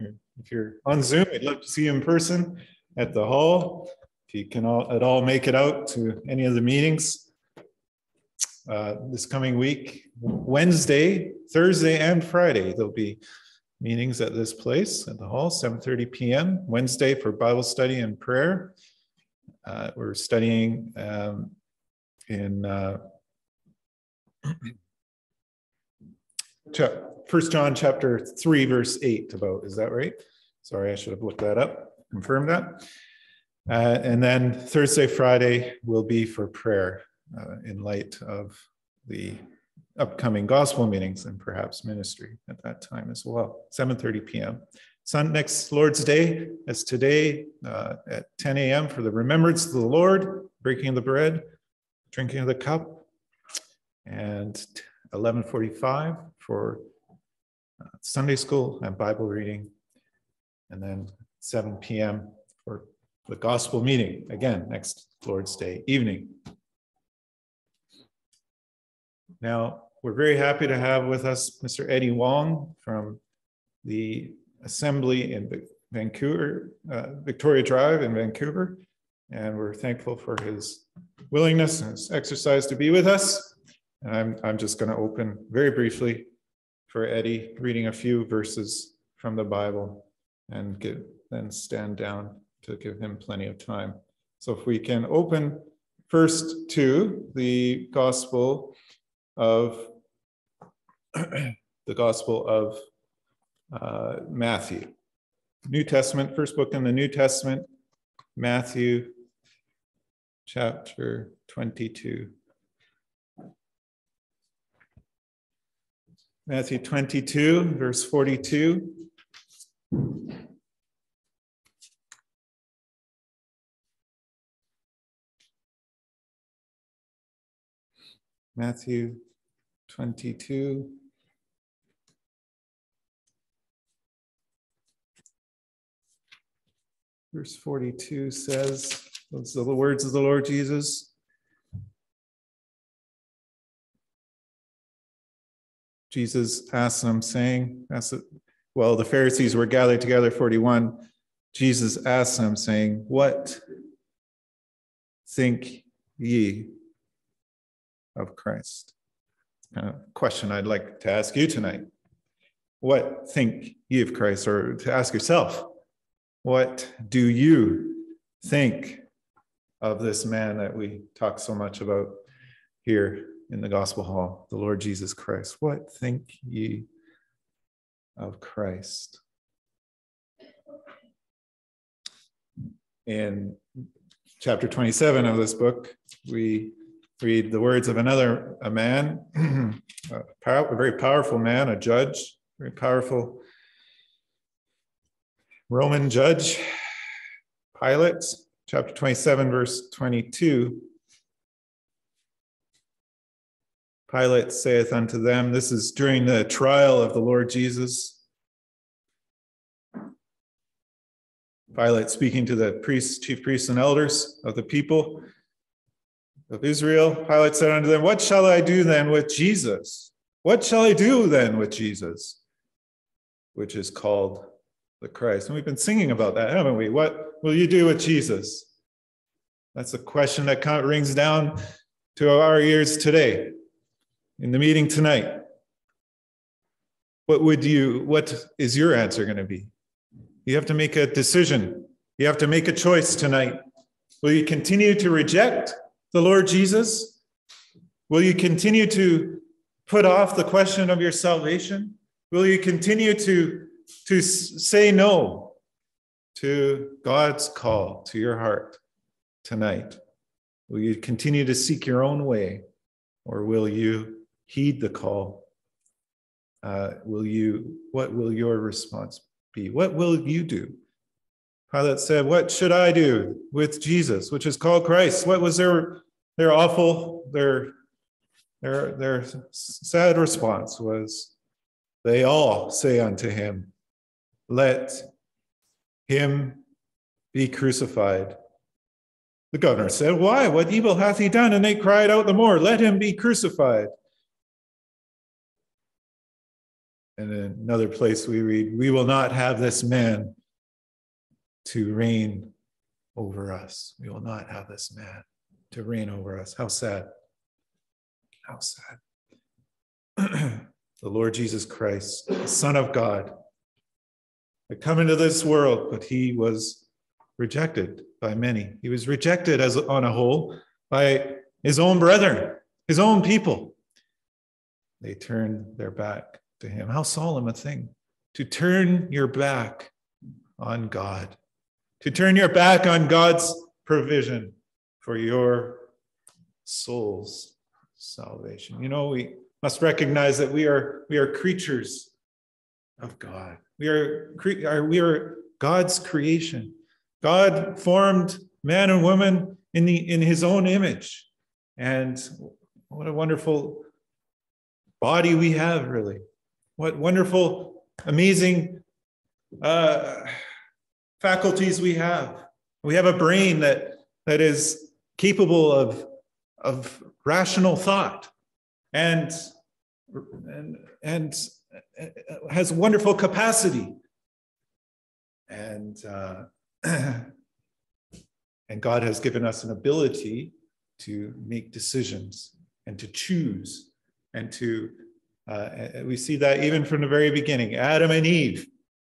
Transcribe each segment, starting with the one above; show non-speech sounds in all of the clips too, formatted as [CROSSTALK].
If you're on Zoom, I'd love to see you in person at the hall. If you can all, at all make it out to any of the meetings uh, this coming week, Wednesday, Thursday, and Friday, there'll be meetings at this place at the hall, 7:30 p.m. Wednesday for Bible study and prayer. Uh, we're studying um, in uh, [CLEARS THROAT] First John chapter 3, verse 8 about, is that right? Sorry, I should have looked that up, confirmed that. Uh, and then Thursday, Friday will be for prayer uh, in light of the upcoming gospel meetings and perhaps ministry at that time as well. 7:30 p.m. Sun next Lord's Day as today uh, at 10 a.m. for the remembrance of the Lord, breaking of the bread, drinking of the cup, and 11:45 for Sunday school and Bible reading, and then 7 p.m. for the gospel meeting again next Lord's Day evening. Now, we're very happy to have with us Mr. Eddie Wong from the Assembly in Vancouver, uh, Victoria Drive in Vancouver. And we're thankful for his willingness and his exercise to be with us. And I'm, I'm just going to open very briefly for Eddie, reading a few verses from the Bible and then stand down to give him plenty of time. So if we can open first to the Gospel of [CLEARS THROAT] the Gospel of uh, Matthew. New Testament, first book in the New Testament, Matthew chapter 22. Matthew 22, verse 42. Matthew 22. Verse 42 says, those are the words of the Lord Jesus. Jesus asked them, saying, asked, well, the Pharisees were gathered together, 41. Jesus asked them, saying, What think ye of Christ? Kind of question I'd like to ask you tonight. What think ye of Christ? Or to ask yourself, what do you think of this man that we talk so much about here in the Gospel Hall, the Lord Jesus Christ? What think ye of Christ? In chapter 27 of this book, we read the words of another a man, [CLEARS THROAT] a, pow- a very powerful man, a judge, very powerful Roman judge, Pilate, chapter 27, verse 22. Pilate saith unto them, This is during the trial of the Lord Jesus. Pilate speaking to the priests, chief priests, and elders of the people of Israel. Pilate said unto them, What shall I do then with Jesus? What shall I do then with Jesus? Which is called the Christ. And we've been singing about that, haven't we? What will you do with Jesus? That's a question that rings down to our ears today in the meeting tonight. What would you, what is your answer going to be? You have to make a decision. You have to make a choice tonight. Will you continue to reject the Lord Jesus? Will you continue to put off the question of your salvation? Will you continue to to say no to God's call to your heart tonight? Will you continue to seek your own way, or will you heed the call? Uh, will you? What will your response be? What will you do? Pilate said, "What should I do with Jesus, which is called Christ?" What was their their awful their their their sad response was, "They all say unto him, let him be crucified. The governor said, Why? What evil hath he done? And they cried out the more, Let him be crucified. In another place we read, We will not have this man to reign over us. We will not have this man to reign over us. How sad. How sad. [CLEARS THROAT] the Lord Jesus Christ, the Son of God, had come into this world, but he was rejected by many. He was rejected as on a whole by his own brethren, his own people. They turned their back to him. How solemn a thing to turn your back on God, to turn your back on God's provision for your soul's salvation. You know, we must recognize that we are we are creatures of God. We are we are God's creation. God formed man and woman in the in his own image. And what a wonderful body we have, really. What wonderful, amazing uh, faculties we have. We have a brain that, that is capable of, of rational thought and, and, and has wonderful capacity. And, uh, [CLEARS THROAT] and God has given us an ability to make decisions and to choose and to uh, we see that even from the very beginning. Adam and eve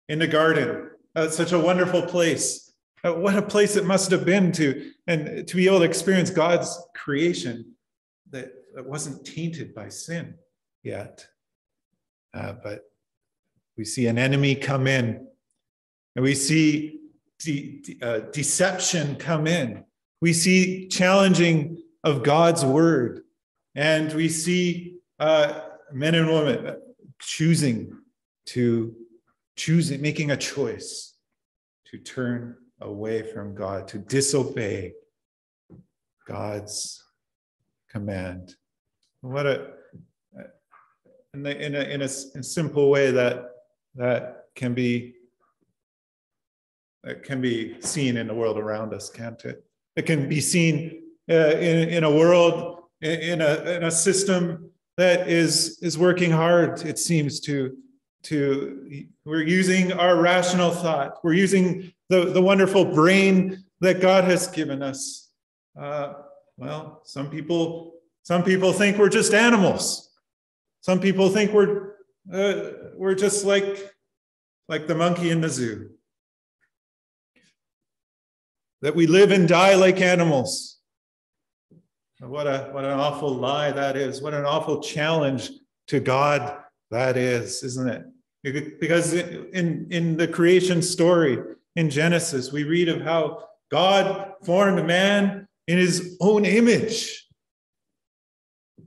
in the garden. Uh, such a wonderful place. Uh, what a place it must have been to and to be able to experience god's creation that, that wasn't tainted by sin yet. Uh, but we see an enemy come in and we see de- de- uh, deception come in. We see challenging of God's word. And we see uh, men and women choosing to choosing, making a choice to turn away from God, to disobey God's command. What a in a, in a, in a, simple way that that can be that can be seen in the world around us, can't it? It can be seen uh, in, in a world, in a, in a system that is, is working hard, it seems, to, to we're using our rational thought. We're using the, the wonderful brain that God has given us. Uh, well, some people some people think we're just animals. Some people think we're uh, we're just like like the monkey in the zoo. That we live and die like animals. What, a, what an awful lie that is. What an awful challenge to God that is, isn't it? Because in, in the creation story in Genesis, we read of how God formed man in his own image.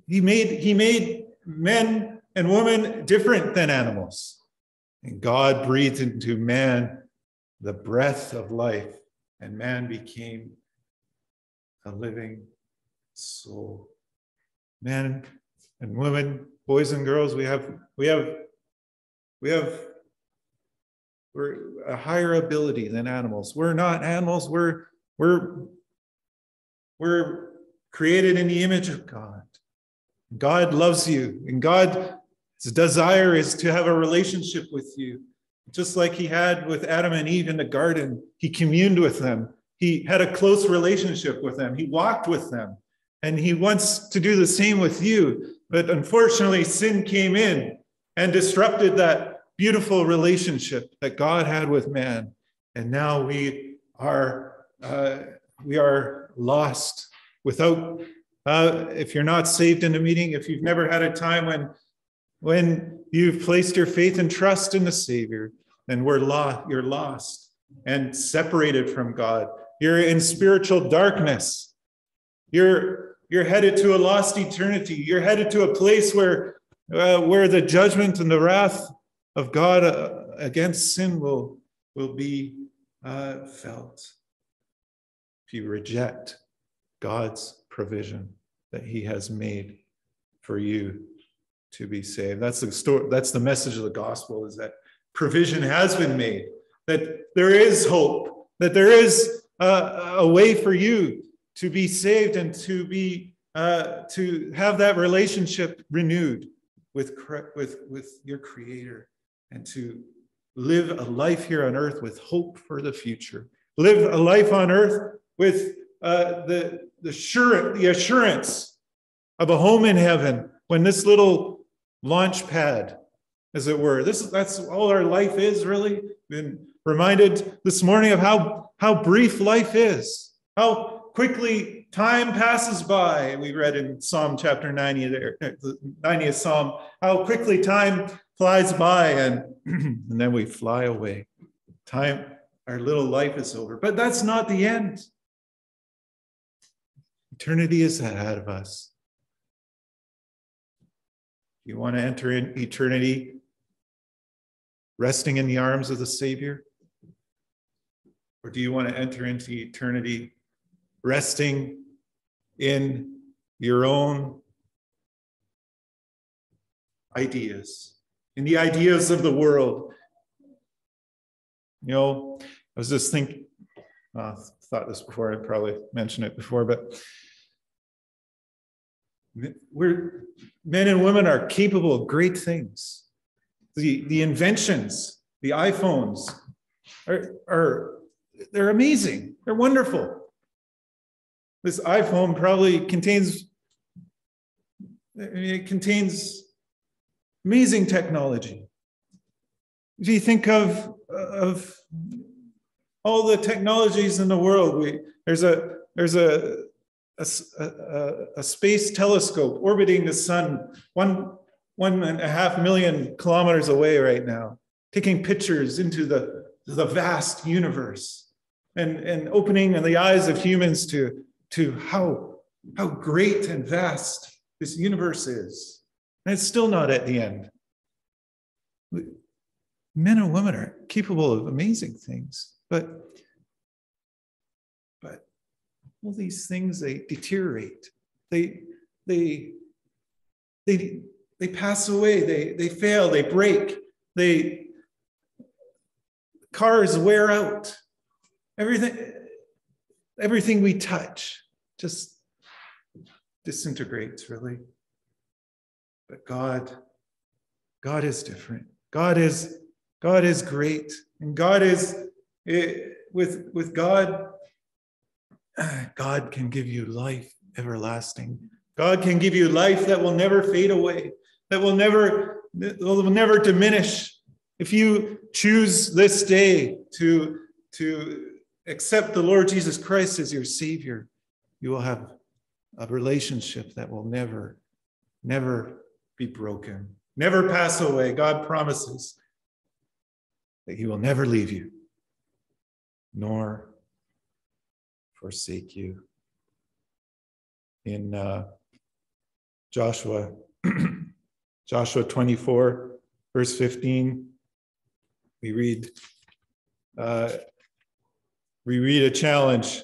He made, he made men and women different than animals. And God breathed into man the breath of life, and man became a living soul. Men and women, boys and girls, we have we have we have we're a higher ability than animals. We're not animals. We're we're we're created in the image of God. God loves you, and God's desire is to have a relationship with you, just like He had with Adam and Eve in the garden. He communed with them. He had a close relationship with them. He walked with them. And he wants to do the same with you. But unfortunately, sin came in and disrupted that beautiful relationship that God had with man. And now we are uh, we are lost without uh, if you're not saved in a meeting, if you've never had a time when when you've placed your faith and trust in the Savior, then we're lost, you're lost and separated from God. You're in spiritual darkness. You're you're headed to a lost eternity. You're headed to a place where, uh, where the judgment and the wrath of God uh, against sin will, will be uh, felt. If you reject God's provision that He has made for you to be saved, that's the story. That's the message of the gospel: is that provision has been made, that there is hope, that there is a, a way for you to be saved and to be uh, to have that relationship renewed with with with your creator and to live a life here on earth with hope for the future. Live a life on earth with uh, the, the, sure, the assurance of a home in heaven when this little launch pad, as it were, this, that's all our life is really. Been reminded this morning of how, how brief life is, how quickly time passes by. We read in Psalm chapter 90, there, the 90th Psalm, how quickly time flies by and, [CLEARS THROAT] and then we fly away. Time, our little life is over. But that's not the end. Eternity is ahead of us. Do you want to enter in eternity resting in the arms of the Savior? Or do you want to enter into eternity resting in your own ideas, in the ideas of the world. You know, I was just thinking, uh, thought this before, I probably mentioned it before, but we're men and women are capable of great things. The, the inventions, the iPhones are, are they're amazing. They're wonderful. This iPhone probably contains it contains amazing technology. If you think of, of all the technologies in the world, we, there's a there's a, a, a, a space telescope orbiting the sun one one and a half million kilometers away right now, taking pictures into the, the vast universe and, and opening the eyes of humans to to how, how great and vast this universe is. And it's still not at the end. Men and women are capable of amazing things, but, but all these things, they deteriorate. They, they, they, they pass away, they, they fail, they break, they, cars wear out. Everything, everything we touch just disintegrates, really. But God, God is different. God is, God is great. And God is, it, eh, with, with God, [CLEARS THROAT] God can give you life everlasting. God can give you life that will never fade away, that will never, that will never diminish. If you choose this day to, to accept the Lord Jesus Christ as your Savior, you will have a relationship that will never, never be broken, never pass away. God promises that He will never leave you, nor forsake you. In uh, Joshua, [CLEARS THROAT] Joshua 24, verse 15, we read, uh, we read a challenge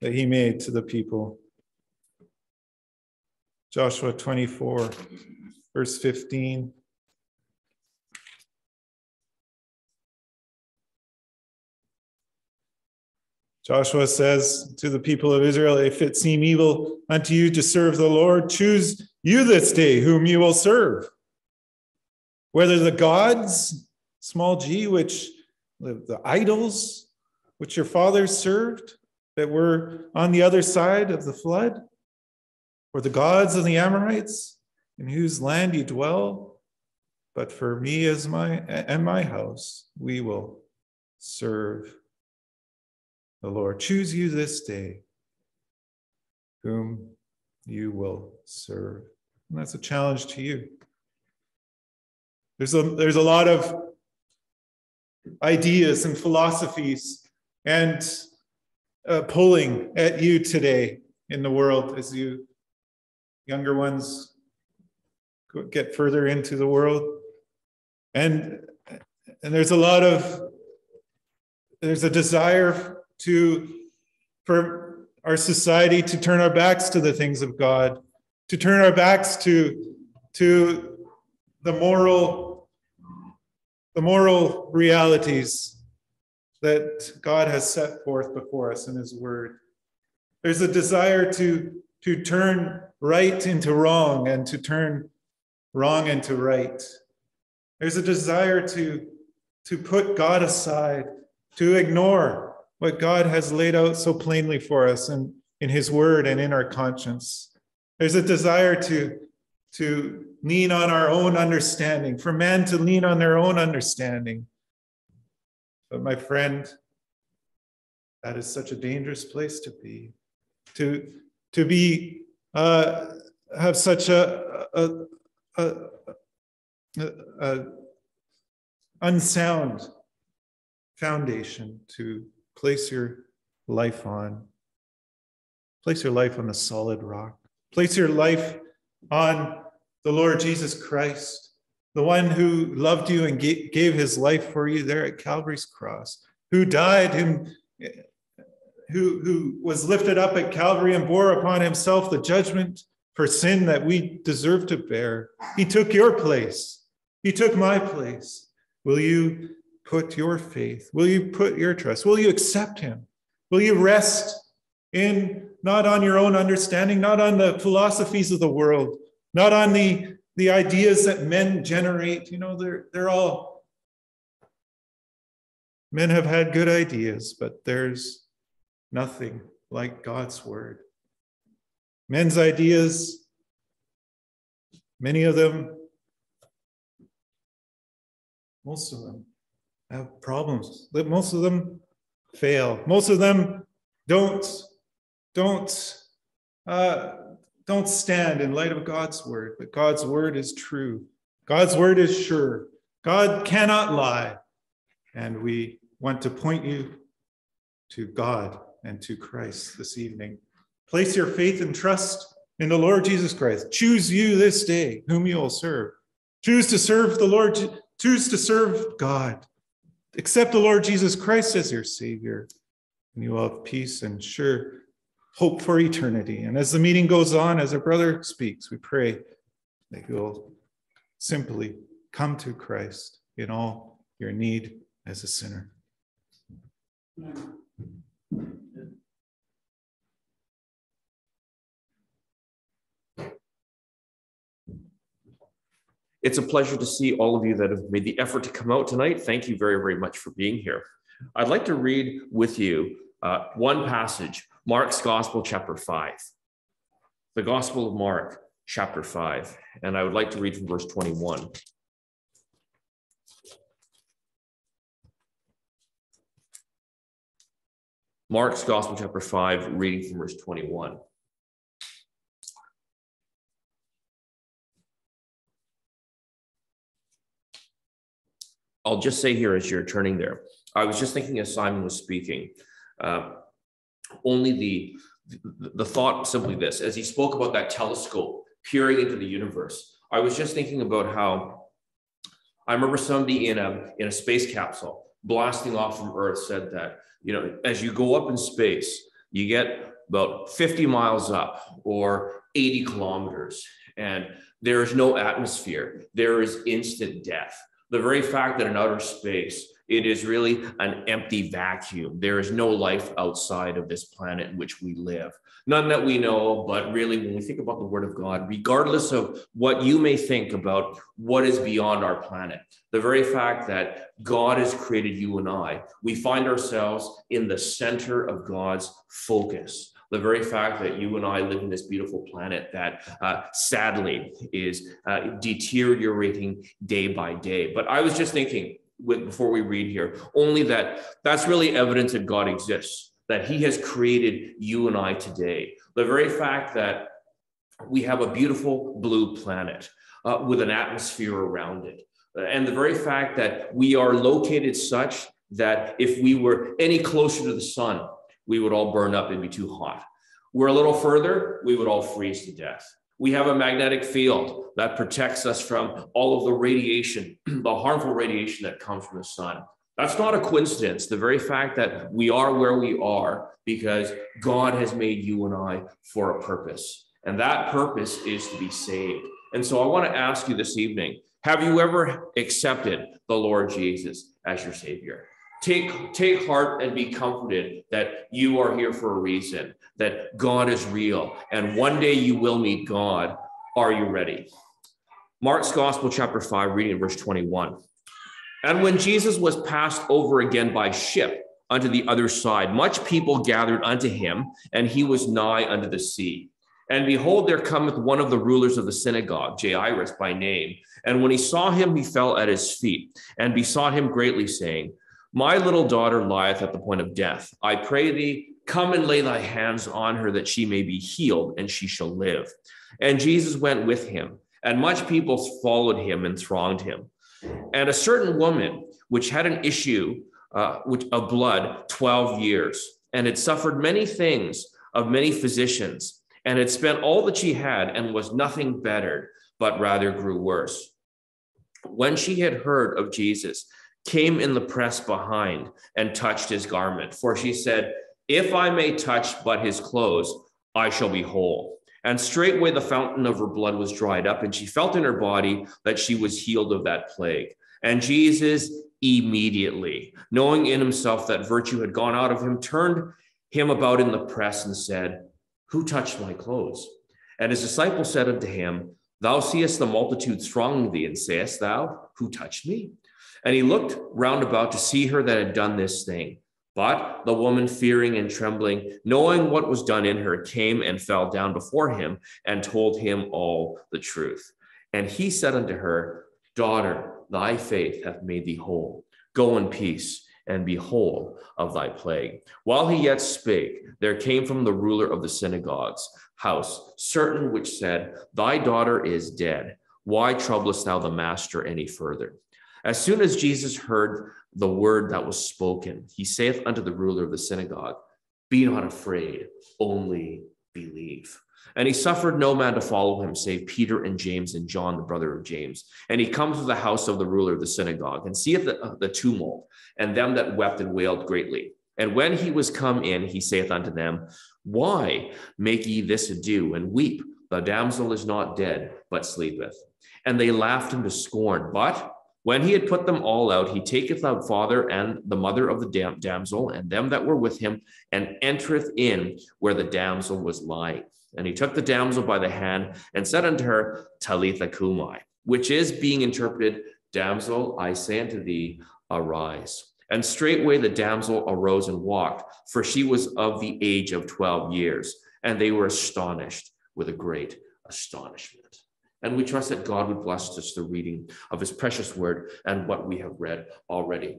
that he made to the people. Joshua 24, verse 15. Joshua says to the people of Israel, If it seem evil unto you to serve the Lord, choose you this day whom you will serve. Whether the gods, small g, which the idols which your fathers served, that were on the other side of the flood? Or the gods of the Amorites in whose land you dwell? But for me as my and my house, we will serve the Lord. Choose you this day whom you will serve. And that's a challenge to you. There's a, there's a lot of ideas and philosophies and uh, pulling at you today in the world as you younger ones get further into the world. And and there's a lot of there's a desire to for our society to turn our backs to the things of god to turn our backs to to the moral the moral realities that God has set forth before us in His Word. There's a desire to, to turn right into wrong and to turn wrong into right. There's a desire to, to put God aside, to ignore what God has laid out so plainly for us in, in his word and in our conscience. There's a desire to, to lean on our own understanding, for man to lean on their own understanding. But my friend, that is such a dangerous place to be. To, to be uh, have such a, a, a, a unsound foundation to place your life on. Place your life on the solid rock. Place your life on the Lord Jesus Christ, the one who loved you and gave his life for you there at Calvary's cross, who died who, who was lifted up at Calvary and bore upon himself the judgment for sin that we deserve to bear. He took your place, He took my place. Will you put your faith? Will you put your trust? Will you accept Him? Will you rest in not on your own understanding, not on the philosophies of the world, not on the, the ideas that men generate? You know, they're, they're all, men have had good ideas, but there's nothing like God's word men's ideas, many of them, most of them have problems. Most of them fail. Most of them don't, don't, uh, don't stand in light of God's word, but God's word is true. God's word is sure. God cannot lie. And we want to point you to God and to Christ this evening. Place your faith and trust in the Lord Jesus Christ. Choose you this day whom you will serve. Choose to serve the Lord, choose to serve God. Accept the Lord Jesus Christ as your Savior, and you will have peace and sure hope for eternity. And as the meeting goes on, as our brother speaks, we pray that you will simply come to Christ in all your need as a sinner. It's a pleasure to see all of you that have made the effort to come out tonight. Thank you very, very much for being here. I'd like to read with you uh, one passage, Mark's Gospel, chapter 5. The Gospel of Mark, chapter 5. And I would like to read from verse 21. Mark's Gospel, chapter 5, reading from verse 21. I'll just say here as you're turning there, I was just thinking as Simon was speaking, uh, only the, the thought simply this, as he spoke about that telescope peering into the universe, I was just thinking about how I remember somebody in a, in a space capsule blasting off from Earth said that, you know, as you go up in space, you get about 50 miles up or 80 kilometers, and there is no atmosphere. There is instant death the very fact that in outer space, it is really an empty vacuum. There is no life outside of this planet in which we live. None that we know, but really, when we think about the Word of God, regardless of what you may think about what is beyond our planet, the very fact that God has created you and I, we find ourselves in the center of God's focus the very fact that you and I live in this beautiful planet that uh, sadly is uh, deteriorating day by day. But I was just thinking with, before we read here, only that that's really evidence that God exists, that He has created you and I today. The very fact that we have a beautiful blue planet uh, with an atmosphere around it. And the very fact that we are located such that if we were any closer to the sun, we would all burn up and be too hot. We're a little further, we would all freeze to death. We have a magnetic field that protects us from all of the radiation, [CLEARS THROAT] the harmful radiation that comes from the sun. That's not a coincidence. The very fact that we are where we are because God has made you and I for a purpose. And that purpose is to be saved. And so I want to ask you this evening have you ever accepted the Lord Jesus as your Savior? Take, take heart and be comforted that you are here for a reason, that God is real, and one day you will meet God. Are you ready? Mark's Gospel, chapter 5, reading verse 21. And when Jesus was passed over again by ship unto the other side, much people gathered unto him, and he was nigh unto the sea. And behold, there cometh one of the rulers of the synagogue, Jairus by name. And when he saw him, he fell at his feet and besought him greatly, saying, My little daughter lieth at the point of death. I pray thee, come and lay thy hands on her that she may be healed, and she shall live. And Jesus went with him, and much people followed him and thronged him. And a certain woman, which had an issue uh, of blood 12 years, and had suffered many things of many physicians, and had spent all that she had and was nothing bettered, but rather grew worse. When she had heard of Jesus, came in the press behind and touched his garment, for she said, If I may touch but his clothes, I shall be whole. And straightway the fountain of her blood was dried up, and she felt in her body that she was healed of that plague. And Jesus immediately, knowing in himself that virtue had gone out of him, turned him about in the press and said, who touched my clothes? And his disciples said unto him, Thou seest the multitude thronging thee, and sayest thou, Who touched me? And he looked round about to see her that had done this thing. But the woman, fearing and trembling, knowing what was done in her, came and fell down before him and told him all the truth. And he said unto her, Daughter, thy faith hath made thee whole. Go in peace and be whole of thy plague. While he yet spake, there came from the ruler of the synagogue's house certain which said, Thy daughter is dead. Why troublest thou the master any further? As soon as Jesus heard the word that was spoken, he saith unto the ruler of the synagogue, Be not afraid, only believe. And he suffered no man to follow him, save Peter and James and John, the brother of James. And he comes to the house of the ruler of the synagogue and seeth the, uh, the tumult and them that wept and wailed greatly. And when he was come in, he saith unto them, Why make ye this ado and weep? The damsel is not dead, but sleepeth. And they laughed him to scorn. But when he had put them all out, he taketh the father and the mother of the dam- damsel and them that were with him, and entereth in where the damsel was lying. And he took the damsel by the hand and said unto her, Talitha cumi, which is being interpreted, Damsel, I say unto thee, arise. And straightway the damsel arose and walked, for she was of the age of 12 years. And they were astonished with a great astonishment. And we trust that God would bless us the reading of his precious word and what we have read already.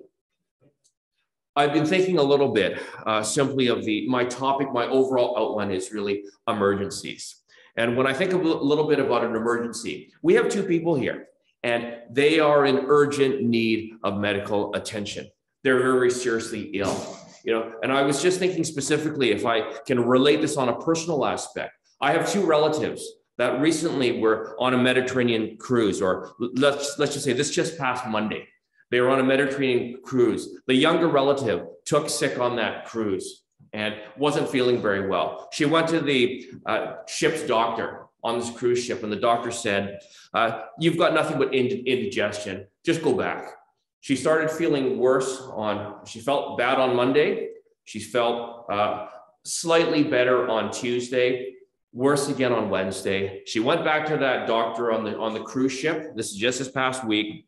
I've been thinking a little bit uh, simply of the my topic, my overall outline is really emergencies. And when I think a little bit about an emergency, we have two people here and they are in urgent need of medical attention. They're very seriously ill. You know, and I was just thinking specifically if I can relate this on a personal aspect. I have two relatives that recently were on a Mediterranean cruise, or let's let's just say this just past Monday. They were on a Mediterranean cruise. The younger relative took sick on that cruise and wasn't feeling very well. She went to the uh, ship's doctor on this cruise ship, and the doctor said, uh, You've got nothing but indigestion. Just go back. She started feeling worse on, she felt bad on Monday. She felt uh, slightly better on Tuesday, worse again on Wednesday. She went back to that doctor on the on the cruise ship. This is just this past week,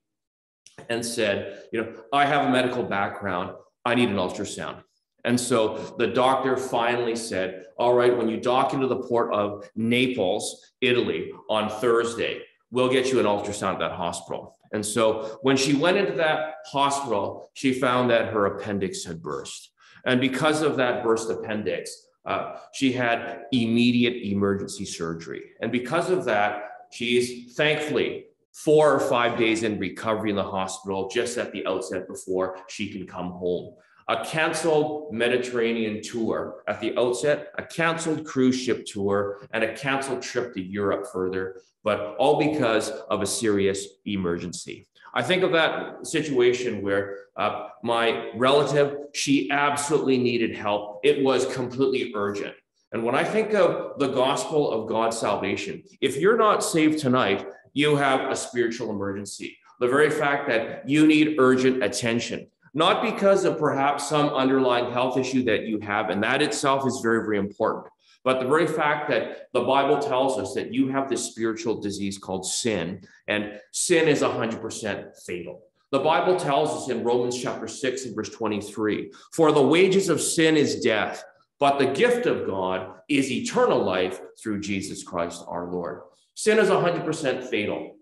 and said, you know, I have a medical background. I need an ultrasound. And so the doctor finally said, All right, when you dock into the port of Naples, Italy on Thursday, we'll get you an ultrasound at that hospital. And so when she went into that hospital, she found that her appendix had burst. And because of that burst appendix, uh, she had immediate emergency surgery. And because of that, she's thankfully four or five days in recovery in the hospital just at the outset before she can come home a canceled Mediterranean tour at the outset, a canceled cruise ship tour, and a canceled trip to Europe further, but all because of a serious emergency. I think of that situation where uh, my relative, she absolutely needed help. It was completely urgent. And when I think of the gospel of God's salvation, if you're not saved tonight, you have a spiritual emergency. The very fact that you need urgent attention not because of perhaps some underlying health issue that you have, and that itself is very, very important, But the very fact that the Bible tells us that you have this spiritual disease called sin, and sin is 100% fatal. The Bible tells us in Romans chapter 6 and verse 23 For the wages of sin is death, but the gift of God is eternal life through Jesus Christ our Lord. Sin is 100% fatal.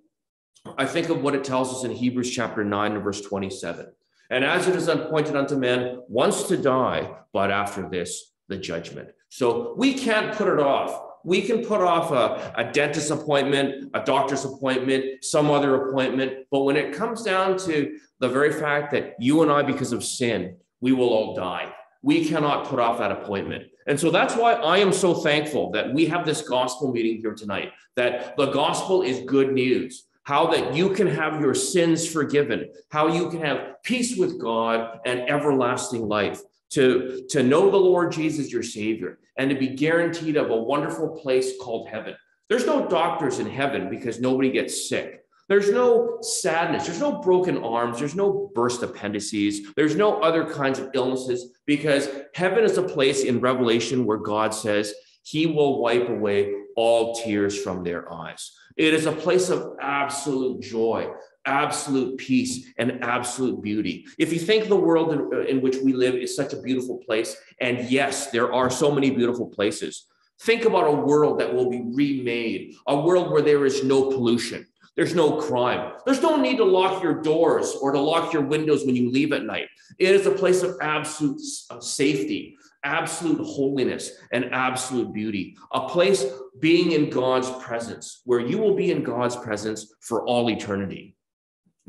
I think of what it tells us in Hebrews chapter 9 and verse 27. And as it is appointed unto men once to die, but after this, the judgment. So we can't put it off. We can put off a, a dentist appointment, a doctor's appointment, some other appointment. But when it comes down to the very fact that you and I, because of sin, we will all die, we cannot put off that appointment. And so that's why I am so thankful that we have this gospel meeting here tonight, that the gospel is good news how that you can have your sins forgiven, how you can have peace with God and everlasting life, to, to know the Lord Jesus, your Savior, and to be guaranteed of a wonderful place called heaven. There's no doctors in heaven because nobody gets sick. There's no sadness. There's no broken arms. There's no burst appendices. There's no other kinds of illnesses because heaven is a place in Revelation where God says he will wipe away all tears from their eyes. It is a place of absolute joy, absolute peace, and absolute beauty. If you think the world in, uh, in, which we live is such a beautiful place, and yes, there are so many beautiful places, think about a world that will be remade, a world where there is no pollution. There's no crime. There's no need to lock your doors or to lock your windows when you leave at night. It is a place of absolute safety, absolute holiness and absolute beauty, a place being in God's presence, where you will be in God's presence for all eternity.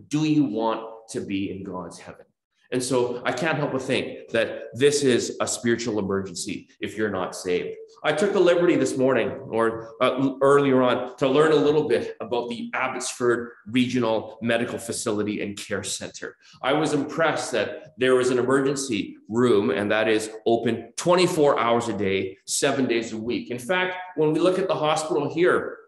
Do you want to be in God's heaven? And so I can't help but think that this is a spiritual emergency if you're not saved. I took the liberty this morning or uh, earlier on to learn a little bit about the Abbotsford Regional Medical Facility and Care Center. I was impressed that there is an emergency room and that is open 24 hours a day, seven days a week. In fact, when we look at the hospital here,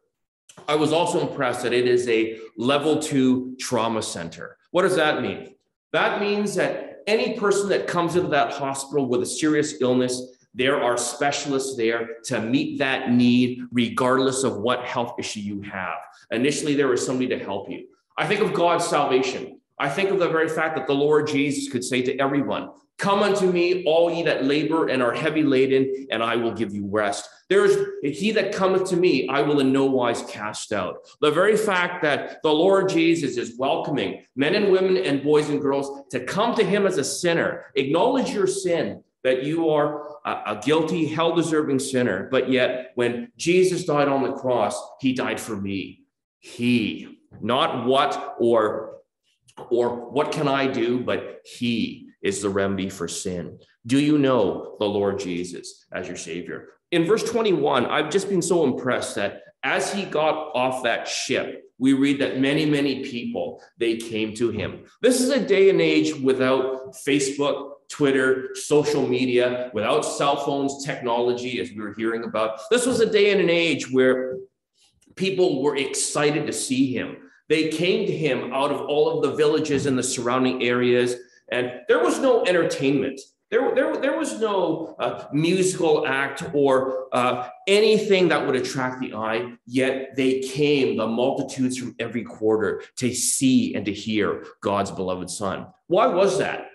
I was also impressed that it is a level two trauma center. What does that mean? That means that any person that comes into that hospital with a serious illness, there are specialists there to meet that need, regardless of what health issue you have. Initially, there is somebody to help you. I think of God's salvation. I think of the very fact that the Lord Jesus could say to everyone, Come unto me, all ye that labor and are heavy laden, and I will give you rest. There is he that cometh to me, I will in no wise cast out. The very fact that the Lord Jesus is welcoming men and women and boys and girls to come to him as a sinner, acknowledge your sin, that you are a, guilty, hell deserving sinner, but yet when Jesus died on the cross, he died for me. He, not what or or what can I do, but he is the remedy for sin. Do you know the Lord Jesus as your Savior? In verse 21, I've just been so impressed that as he got off that ship, we read that many, many people they came to him. This is a day and age without Facebook, Twitter, social media, without cell phones, technology, as we were hearing about. This was a day and an age where people were excited to see him. They came to him out of all of the villages and the surrounding areas. And there was no entertainment. There, there, there was no uh, musical act or uh, anything that would attract the eye, yet they came, the multitudes from every quarter, to see and to hear God's beloved Son. Why was that?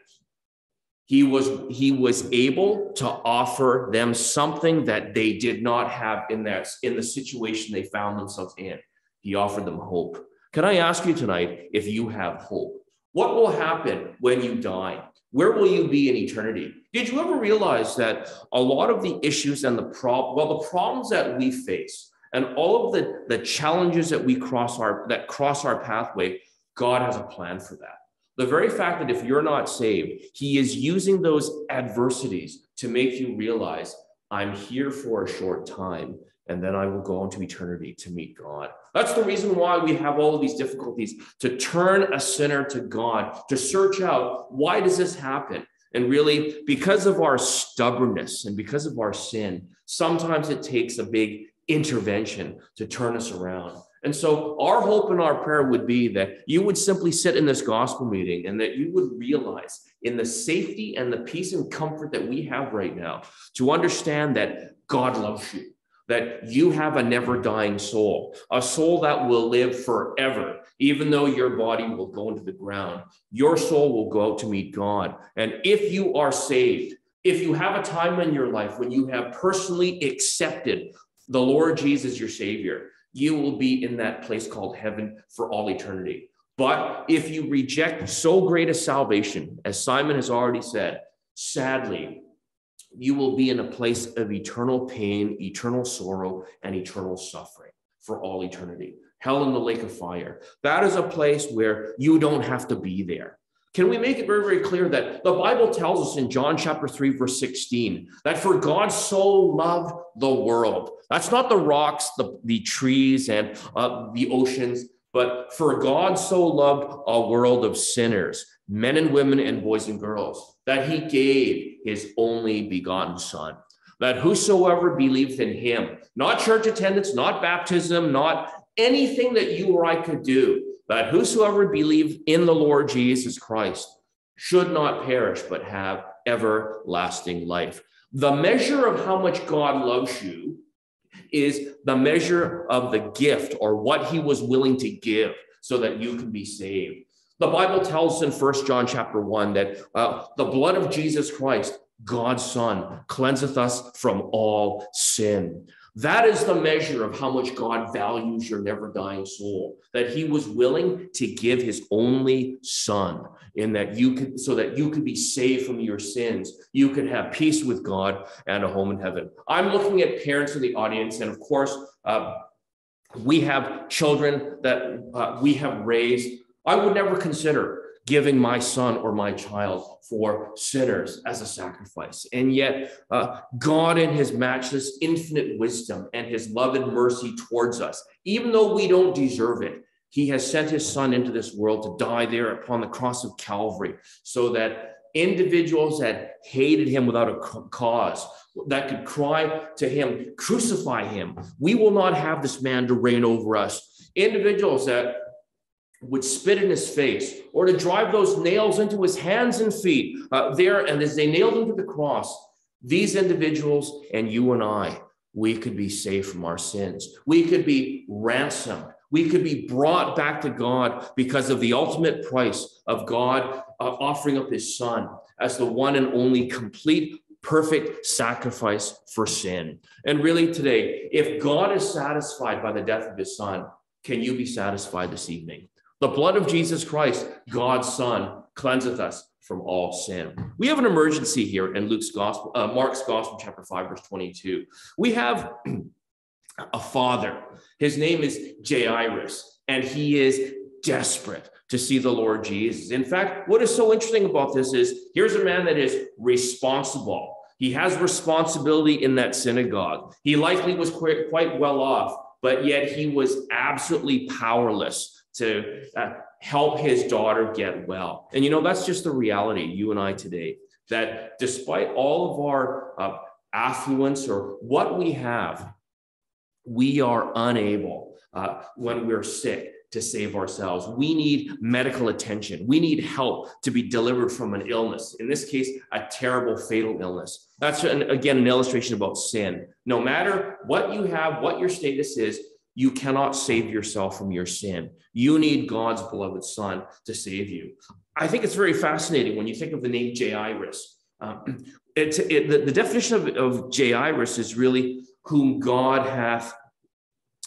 He was, he was able to offer them something that they did not have in, that, in the situation they found themselves in. He offered them hope. Can I ask you tonight if you have hope? What will happen when you die? Where will you be in eternity? Did you ever realize that a lot of the issues and the problem, well, the problems that we face and all of the, the challenges that we cross our that cross our pathway, God has a plan for that. The very fact that if you're not saved, He is using those adversities to make you realize I'm here for a short time and then I will go into eternity to meet God. That's the reason why we have all of these difficulties to turn a sinner to God, to search out why does this happen? And really, because of our stubbornness and because of our sin, sometimes it takes a big intervention to turn us around. And so, our hope and our prayer would be that you would simply sit in this gospel meeting and that you would realize in the safety and the peace and comfort that we have right now to understand that God loves you, that you have a never dying soul, a soul that will live forever, even though your body will go into the ground. Your soul will go out to meet God. And if you are saved, if you have a time in your life when you have personally accepted the Lord Jesus, your Savior, you will be in that place called heaven for all eternity. But if you reject so great a salvation, as Simon has already said, sadly, you will be in a place of eternal pain, eternal sorrow, and eternal suffering for all eternity. Hell in the lake of fire. That is a place where you don't have to be there. Can we make it very, very clear that the Bible tells us in John chapter 3, verse 16, that for God so loved the world. That's not the rocks, the, the trees, and uh, the oceans, but for God so loved a world of sinners, men and women and boys and girls, that he gave his only begotten Son, that whosoever believed in him, not church attendance, not baptism, not anything that you or I could do, that whosoever believed in the Lord Jesus Christ should not perish, but have everlasting life. The measure of how much God loves you is the measure of the gift or what he was willing to give so that you can be saved. The Bible tells in First John chapter 1 that uh, the blood of Jesus Christ, God's Son, cleanseth us from all sin. That is the measure of how much God values your never dying soul, that he was willing to give his only son in that you could, so that you could be saved from your sins. You could have peace with God and a home in heaven. I'm looking at parents in the audience, and of course, uh, we have children that uh, we have raised. I would never consider giving my son or my child for sinners as a sacrifice. And yet, uh, God, in his matchless infinite wisdom and his love and mercy towards us, even though we don't deserve it, he has sent his son into this world to die there upon the cross of Calvary so that individuals that hated him without a cause, that could cry to him, crucify him. We will not have this man to reign over us. Individuals that would spit in his face or to drive those nails into his hands and feet uh, there. And as they nailed him to the cross, these individuals and you and I, we could be saved from our sins. We could be ransomed. We could be brought back to God because of the ultimate price of God uh, offering up his son as the one and only complete perfect sacrifice for sin. And really, today, if God is satisfied by the death of his son, can you be satisfied this evening? The blood of Jesus Christ, God's Son, cleanseth us from all sin. We have an emergency here in Luke's gospel, uh, Mark's gospel, chapter 5, verse 22. We have [CLEARS THROAT] a father. His name is Jairus, and he is desperate to see the Lord Jesus. In fact, what is so interesting about this is here's a man that is responsible. He has responsibility in that synagogue. He likely was quite, quite well off, but yet he was absolutely powerless to uh, help his daughter get well. And you know, that's just the reality, you and I today, that despite all of our uh, affluence or what we have, we are unable uh, when we're sick to save ourselves. We need medical attention. We need help to be delivered from an illness. In this case, a terrible fatal illness. That's an, again an illustration about sin. No matter what you have, what your status is, you cannot save yourself from your sin. You need God's beloved Son to save you. I think it's very fascinating when you think of the name Jairus. Um, [CLEARS THROAT] it, it, the, the, definition of, of Jairus is really whom God hath,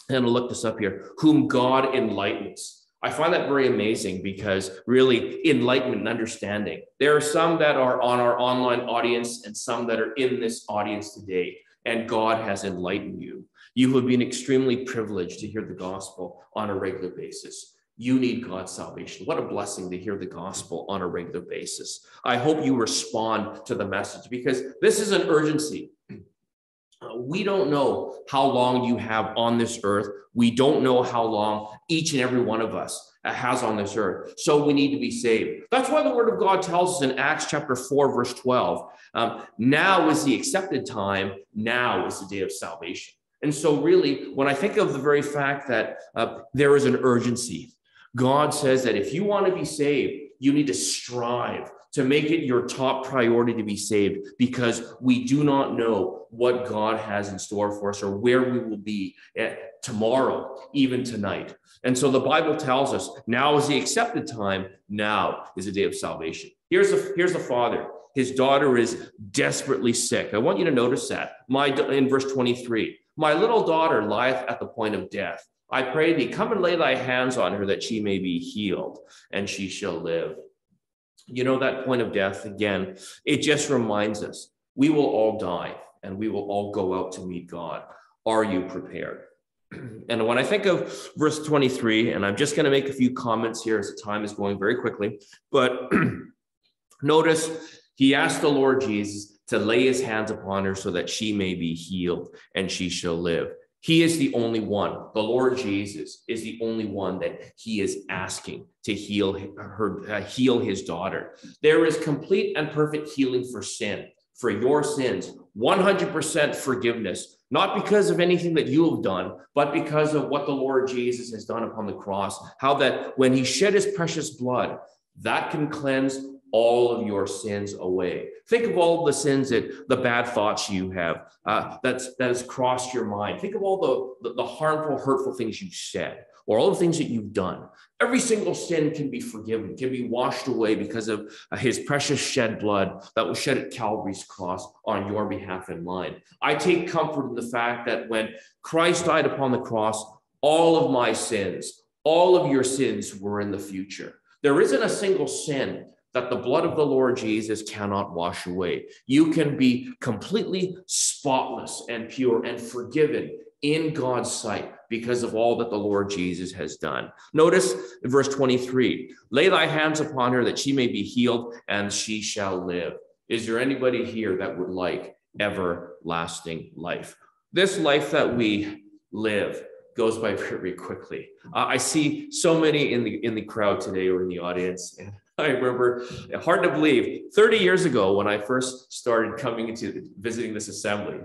and I'll look this up here, whom God enlightens. I find that very amazing because really enlightenment and understanding. There are some that are on our online audience and some that are in this audience today, and God has enlightened you. You have been extremely privileged to hear the gospel on a regular basis. You need God's salvation. What a blessing to hear the gospel on a regular basis. I hope you respond to the message because this is an urgency. [CLEARS THROAT] We don't know how long you have on this earth. We don't know how long each and every one of us has on this earth. So we need to be saved. That's why the word of God tells us in Acts chapter 4, verse 12 um, now is the accepted time, now is the day of salvation. And so, really, when I think of the very fact that uh, there is an urgency, God says that if you want to be saved, you need to strive to make it your top priority to be saved because we do not know what God has in store for us or where we will be tomorrow, even tonight. And so the Bible tells us now is the accepted time, now is the day of salvation. Here's a here's the father. His daughter is desperately sick. I want you to notice that. My in verse 23, my little daughter lieth at the point of death. I pray thee, come and lay thy hands on her that she may be healed, and she shall live. You know, that point of death, again, it just reminds us we will all die and we will all go out to meet God. Are you prepared? [CLEARS THROAT] And when I think of verse 23, and I'm just going to make a few comments here as the time is going very quickly, but [CLEARS THROAT] notice he asked the Lord Jesus to lay his hands upon her so that she may be healed and she shall live. He is the only one. The Lord Jesus is the only one that he is asking to heal her, uh, heal his daughter. There is complete and perfect healing for sin, for your sins, 100% forgiveness, not because of anything that you have done, but because of what the Lord Jesus has done upon the cross. How that when he shed his precious blood, that can cleanse all of your sins away. Think of all the sins that the bad thoughts you have uh, that's that has crossed your mind. Think of all the, the, the harmful, hurtful things you've said, or all the things that you've done. Every single sin can be forgiven, can be washed away because of uh, His precious shed blood that was shed at Calvary's cross on your behalf and mine. I take comfort in the fact that when Christ died upon the cross, all of my sins, all of your sins were in the future. There isn't a single sin that the blood of the Lord Jesus cannot wash away. You can be completely spotless and pure and forgiven in God's sight because of all that the Lord Jesus has done. Notice verse 23 lay thy hands upon her that she may be healed and she shall live. Is there anybody here that would like everlasting life? This life that we live goes by very quickly. Uh, I see so many in the in the crowd today or in the audience, and [LAUGHS] I remember, hard to believe, 30 years ago when I first started coming into visiting this assembly.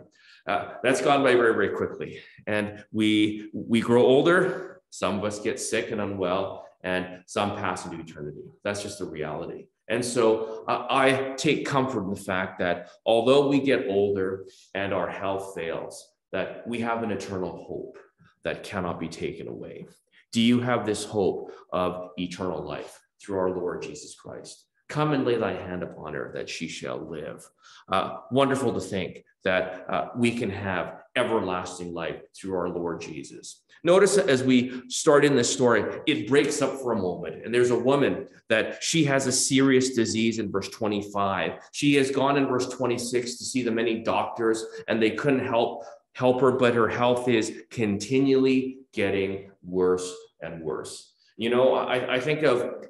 Uh, that's gone by very, very quickly. And we we grow older. Some of us get sick and unwell, and some pass into eternity. That's just the reality. And so uh, I take comfort in the fact that although we get older and our health fails, that we have an eternal hope that cannot be taken away. Do you have this hope of eternal life? Through our Lord Jesus Christ. Come and lay thy hand upon her that she shall live. Uh, wonderful to think that uh, we can have everlasting life through our Lord Jesus. Notice as we start in this story, it breaks up for a moment. And there's a woman that she has a serious disease in verse 25. She has gone in verse 26 to see the many doctors, and they couldn't help help her, but her health is continually getting worse and worse. You know, I, I think of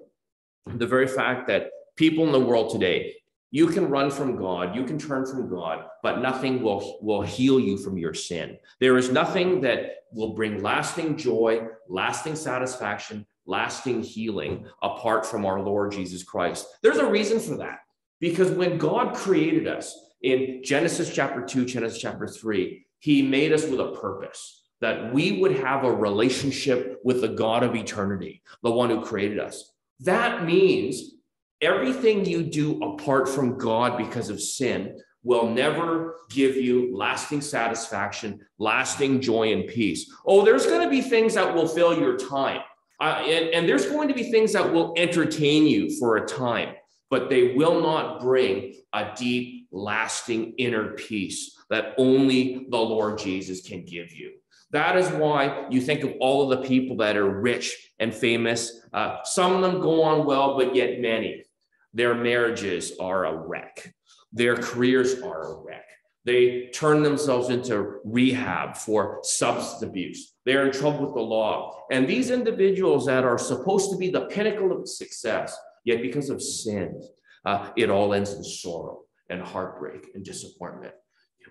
the very fact that people in the world today, you can run from God, you can turn from God, but nothing will, will heal you from your sin. There is nothing that will bring lasting joy, lasting satisfaction, lasting healing apart from our Lord Jesus Christ. There's a reason for that. Because when God created us in Genesis chapter 2, Genesis chapter 3, he made us with a purpose that we would have a relationship with the God of eternity, the one who created us. That means everything you do apart from God because of sin will never give you lasting satisfaction, lasting joy and peace. Oh, there's going to be things that will fill your time. Uh, and, and there's going to be things that will entertain you for a time, but they will not bring a deep, lasting inner peace that only the Lord Jesus can give you. That is why you think of all of the people that are rich and famous. Uh, some of them go on well, but yet many. Their marriages are a wreck. Their careers are a wreck. They turn themselves into rehab for substance abuse. They're in trouble with the law. And these individuals that are supposed to be the pinnacle of success, yet because of sin, uh, it all ends in sorrow and heartbreak and disappointment.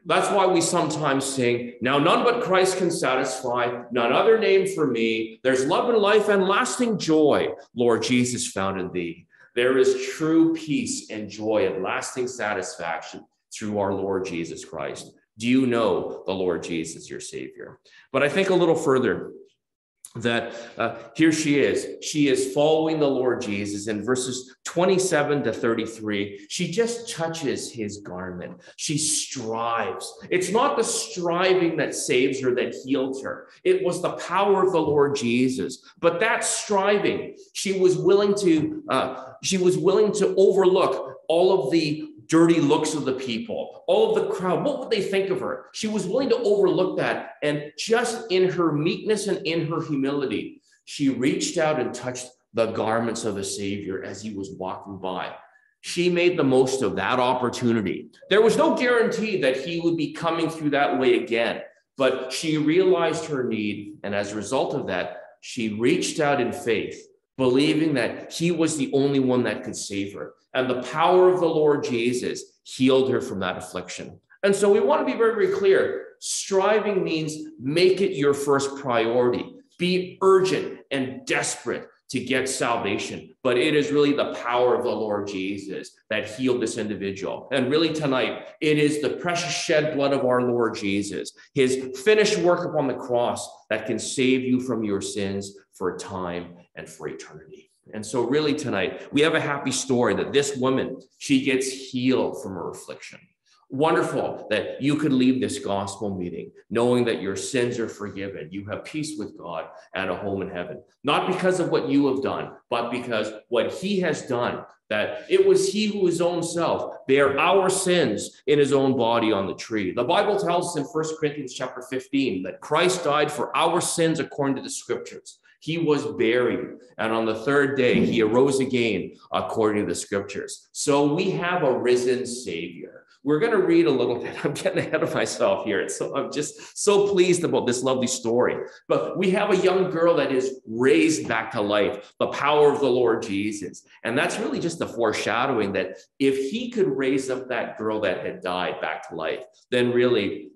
That's why we sometimes sing, Now none but Christ can satisfy, none other name for me. There's love and life and lasting joy, Lord Jesus, found in thee. There is true peace and joy and lasting satisfaction through our Lord Jesus Christ. Do you know the Lord Jesus, your Savior? But I think a little further. That uh, here she is. She is following the Lord Jesus. In verses 27 to 33, she just touches his garment. She strives. It's not the striving that saves her, that heals her. It was the power of the Lord Jesus. But that striving, she was willing to. Uh, she was willing to overlook all of the dirty looks of the people, all of the crowd. What would they think of her? She was willing to overlook that. And just in her meekness and in her humility, she reached out and touched the garments of the Savior as he was walking by. She made the most of that opportunity. There was no guarantee that he would be coming through that way again, but she realized her need. And as a result of that, she reached out in faith believing that he was the only one that could save her. And the power of the Lord Jesus healed her from that affliction. And so we want to be very, very clear. Striving means make it your first priority. Be urgent and desperate to get salvation. But it is really the power of the Lord Jesus that healed this individual. And really tonight, it is the precious shed blood of our Lord Jesus, his finished work upon the cross that can save you from your sins for time and for eternity. And so, really, tonight, we have a happy story that this woman, she gets healed from her affliction. Wonderful that you could leave this gospel meeting knowing that your sins are forgiven. You have peace with God and a home in heaven, not because of what you have done, but because what He has done. That it was He who His own self bare our sins in His own body on the tree. The Bible tells us in First Corinthians chapter 15 that Christ died for our sins according to the scriptures. He was buried, and on the third day, he arose again according to the scriptures. So we have a risen Savior. We're going to read a little bit. [LAUGHS] I'm getting ahead of myself here. So I'm just so pleased about this lovely story. But we have a young girl that is raised back to life, the power of the Lord Jesus. And that's really just a foreshadowing that if he could raise up that girl that had died back to life, then really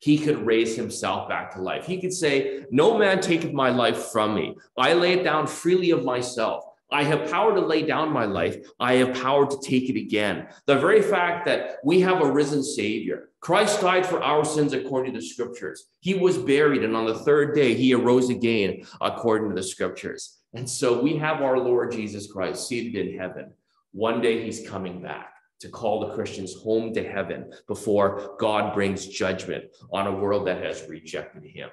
he could raise himself back to life. He could say, No man taketh my life from me. I lay it down freely of myself. I have power to lay down my life. I have power to take it again. The very fact that we have a risen Savior, Christ died for our sins according to the scriptures. He was buried, and on the third day, he arose again according to the scriptures. And so we have our Lord Jesus Christ seated in heaven. One day he's coming back to call the Christians home to heaven before God brings judgment on a world that has rejected him.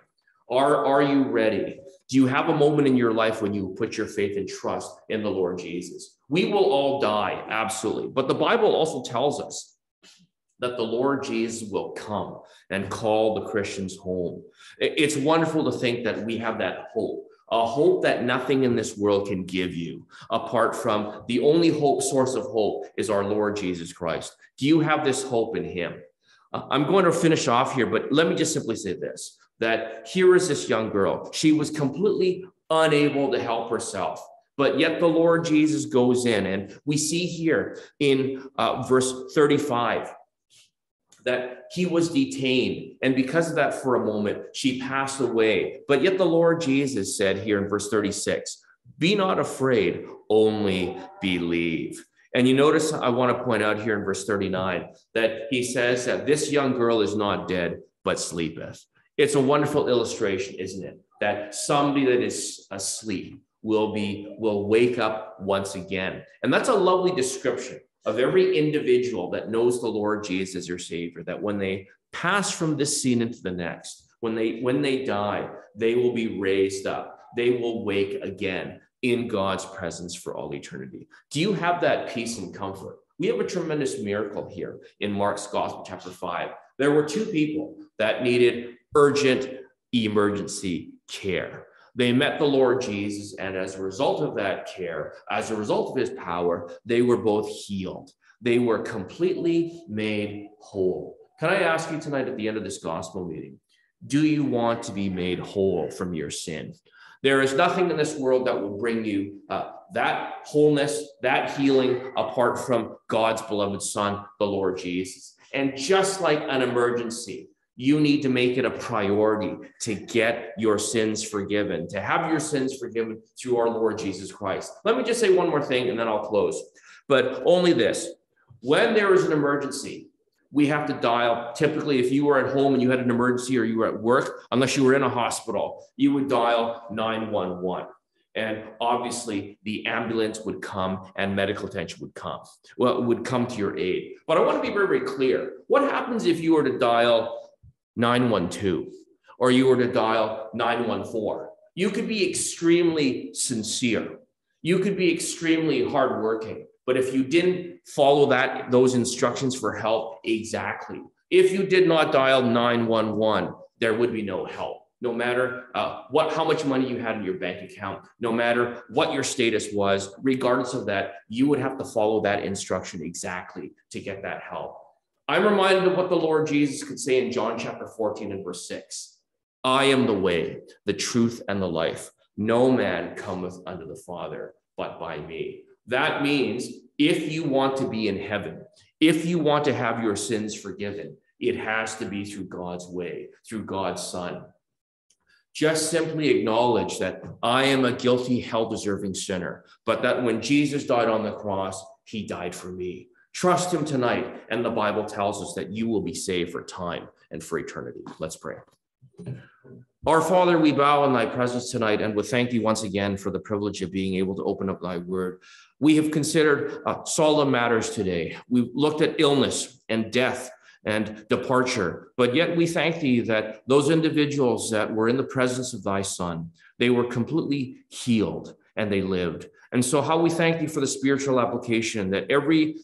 Are, are you ready? Do you have a moment in your life when you put your faith and trust in the Lord Jesus? We will all die, absolutely. But the Bible also tells us that the Lord Jesus will come and call the Christians home. It's wonderful to think that we have that hope a hope that nothing in this world can give you apart from the only hope source of hope is our Lord Jesus Christ. Do you have this hope in him? Uh, I'm going to finish off here, but let me just simply say this that here is this young girl. She was completely unable to help herself. But yet the Lord Jesus goes in, and we see here in uh, verse 35 that he was detained. And because of that, for a moment, she passed away. But yet the Lord Jesus said here in verse 36 Be not afraid, only believe. And you notice, I want to point out here in verse 39 that he says that this young girl is not dead, but sleepeth. It's a wonderful illustration, isn't it? That somebody that is asleep will be will wake up once again. And that's a lovely description of every individual that knows the Lord Jesus as your Savior, that when they pass from this scene into the next, when they when they die, they will be raised up. They will wake again in God's presence for all eternity. Do you have that peace and comfort? We have a tremendous miracle here in Mark's Gospel, chapter 5. There were two people that needed urgent emergency care. They met the Lord Jesus, and as a result of that care, as a result of his power, they were both healed. They were completely made whole. Can I ask you tonight at the end of this gospel meeting, do you want to be made whole from your sin? There is nothing in this world that will bring you uh, that wholeness, that healing apart from God's beloved Son, the Lord Jesus. And just like an emergency, you need to make it a priority to get your sins forgiven, to have your sins forgiven through our Lord Jesus Christ. Let me just say one more thing and then I'll close. But only this when there is an emergency, we have to dial typically if you were at home and you had an emergency or you were at work unless you were in a hospital you would dial 911 and obviously the ambulance would come and medical attention would come well would come to your aid but i want to be very very clear what happens if you were to dial 912 or you were to dial 914 you could be extremely sincere. You could be extremely hardworking. But if you didn't follow that those instructions for help exactly. If you did not dial 911 there would be no help. No matter uh, what how much money you had in your bank account no matter what your status was regardless of that you would have to follow that instruction exactly to get that help i'm reminded of what the lord jesus could say in john chapter 14 and verse 6 i am the way the truth and the life. No man cometh unto the father but by me. That means if you want to be in heaven if you want to have your sins forgiven it has to be through god's way through god's son. Just simply acknowledge that I am a guilty, hell deserving sinner, but that when Jesus died on the cross, he died for me. Trust him tonight. And the Bible tells us that you will be saved for time and for eternity. Let's pray. Our Father, we bow in thy presence tonight and would thank thee once again for the privilege of being able to open up thy word. We have considered uh, solemn matters today. We've looked at illness and death and departure. But yet we thank thee that those individuals that were in the presence of thy son, they were completely healed and they lived. And so, how we thank thee for the spiritual application that every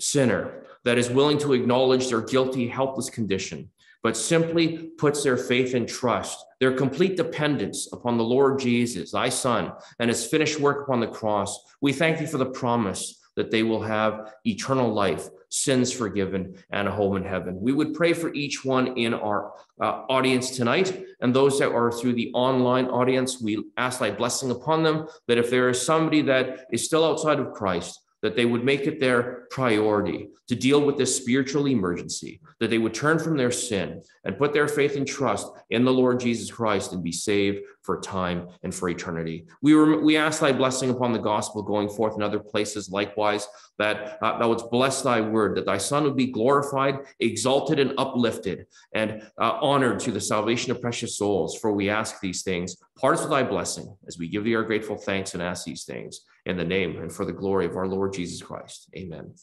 sinner that is willing to acknowledge their guilty, helpless condition, but simply puts their faith and trust, their complete dependence upon the Lord Jesus, thy Son, and his finished work upon the cross. We thank thee for the promise that they will have eternal life sins forgiven, and a home in heaven. We would pray for each one in our uh, audience tonight and those that are through the online audience. We ask thy blessing upon them that if there is somebody that is still outside of Christ, that they would make it their priority to deal with this spiritual emergency, that they would turn from their sin and put their faith and trust in the Lord Jesus Christ and be saved for time and for eternity. We, we ask thy blessing upon the gospel going forth in other places likewise, that uh, thou wouldst bless thy word, that thy son would be glorified, exalted, and uplifted, and uh, honored to the salvation of precious souls. For we ask these things, part of thy blessing, as we give thee our grateful thanks and ask these things in the name and for the glory of our Lord Jesus Christ. Amen.